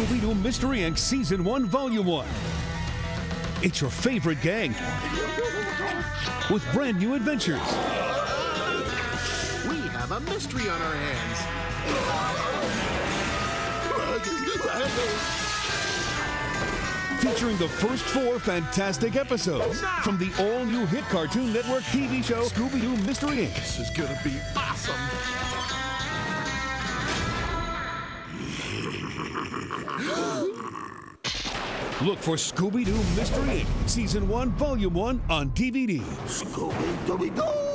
Scooby Doo Mystery Inc. Season 1, Volume 1. It's your favorite gang with brand new adventures. We have a mystery on our hands. Featuring the first four fantastic episodes from the all new hit Cartoon Network TV show Scooby Doo Mystery Inc. This is gonna be awesome. Look for Scooby Doo Mystery Inc. Season 1, Volume 1 on DVD. Scooby Dooby Doo!